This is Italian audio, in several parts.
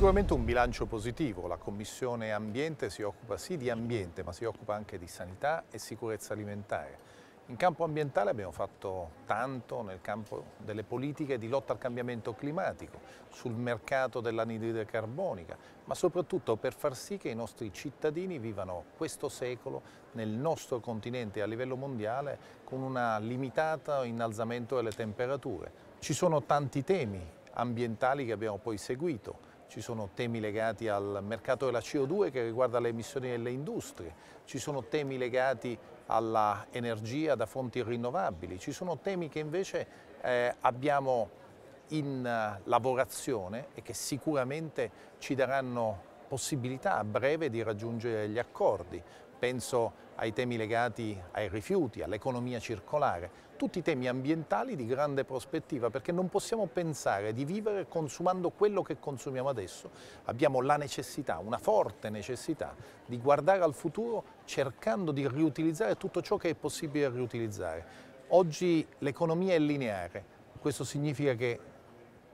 Sicuramente un bilancio positivo, la Commissione Ambiente si occupa sì di ambiente ma si occupa anche di sanità e sicurezza alimentare. In campo ambientale abbiamo fatto tanto nel campo delle politiche di lotta al cambiamento climatico, sul mercato dell'anidride carbonica, ma soprattutto per far sì che i nostri cittadini vivano questo secolo nel nostro continente a livello mondiale con un limitato innalzamento delle temperature. Ci sono tanti temi ambientali che abbiamo poi seguito, ci sono temi legati al mercato della CO2 che riguarda le emissioni delle industrie, ci sono temi legati all'energia da fonti rinnovabili, ci sono temi che invece eh, abbiamo in uh, lavorazione e che sicuramente ci daranno possibilità a breve di raggiungere gli accordi. Penso ai temi legati ai rifiuti, all'economia circolare, tutti temi ambientali di grande prospettiva perché non possiamo pensare di vivere consumando quello che consumiamo adesso. Abbiamo la necessità, una forte necessità di guardare al futuro cercando di riutilizzare tutto ciò che è possibile riutilizzare. Oggi l'economia è lineare, questo significa che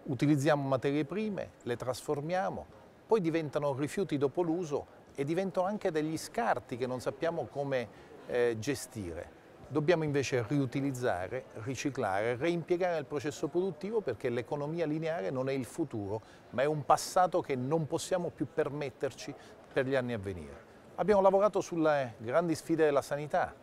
utilizziamo materie prime, le trasformiamo, poi diventano rifiuti dopo l'uso e diventano anche degli scarti che non sappiamo come eh, gestire. Dobbiamo invece riutilizzare, riciclare, reimpiegare nel processo produttivo perché l'economia lineare non è il futuro, ma è un passato che non possiamo più permetterci per gli anni a venire. Abbiamo lavorato sulle grandi sfide della sanità,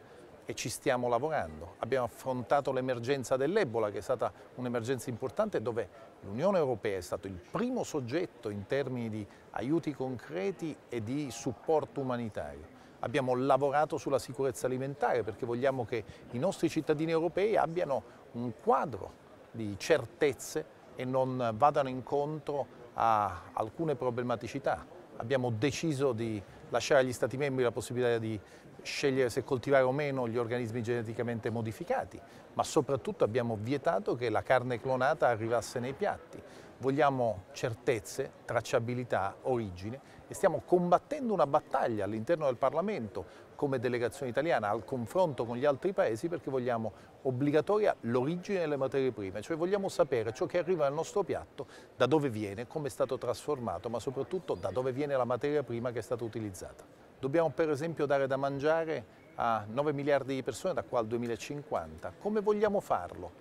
e ci stiamo lavorando. Abbiamo affrontato l'emergenza dell'Ebola che è stata un'emergenza importante dove l'Unione Europea è stato il primo soggetto in termini di aiuti concreti e di supporto umanitario. Abbiamo lavorato sulla sicurezza alimentare perché vogliamo che i nostri cittadini europei abbiano un quadro di certezze e non vadano incontro a alcune problematicità. Abbiamo deciso di lasciare agli Stati membri la possibilità di scegliere se coltivare o meno gli organismi geneticamente modificati, ma soprattutto abbiamo vietato che la carne clonata arrivasse nei piatti. Vogliamo certezze, tracciabilità, origine e stiamo combattendo una battaglia all'interno del Parlamento come delegazione italiana al confronto con gli altri paesi perché vogliamo obbligatoria l'origine delle materie prime, cioè vogliamo sapere ciò che arriva nel nostro piatto, da dove viene, come è stato trasformato, ma soprattutto da dove viene la materia prima che è stata utilizzata. Dobbiamo per esempio dare da mangiare a 9 miliardi di persone da qua al 2050. Come vogliamo farlo?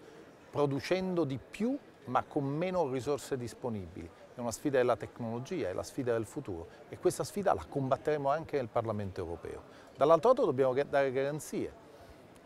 Producendo di più ma con meno risorse disponibili. È una sfida della tecnologia, è la sfida del futuro e questa sfida la combatteremo anche nel Parlamento europeo. Dall'altro lato dobbiamo dare garanzie.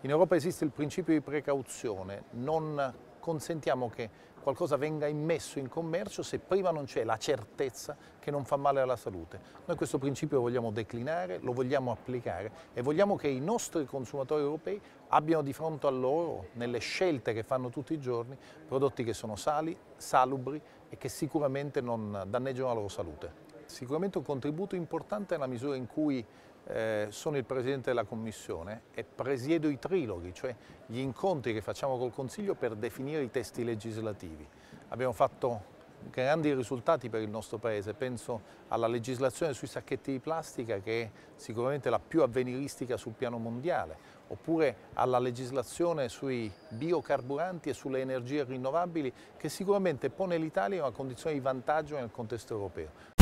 In Europa esiste il principio di precauzione, non consentiamo che qualcosa venga immesso in commercio se prima non c'è la certezza che non fa male alla salute. Noi questo principio lo vogliamo declinare, lo vogliamo applicare e vogliamo che i nostri consumatori europei abbiano di fronte a loro, nelle scelte che fanno tutti i giorni, prodotti che sono sali, salubri e che sicuramente non danneggiano la loro salute. Sicuramente un contributo importante è la misura in cui eh, sono il Presidente della Commissione e presiedo i triloghi, cioè gli incontri che facciamo col Consiglio per definire i testi legislativi. Abbiamo fatto grandi risultati per il nostro Paese, penso alla legislazione sui sacchetti di plastica che è sicuramente la più avveniristica sul piano mondiale, oppure alla legislazione sui biocarburanti e sulle energie rinnovabili che sicuramente pone l'Italia in una condizione di vantaggio nel contesto europeo.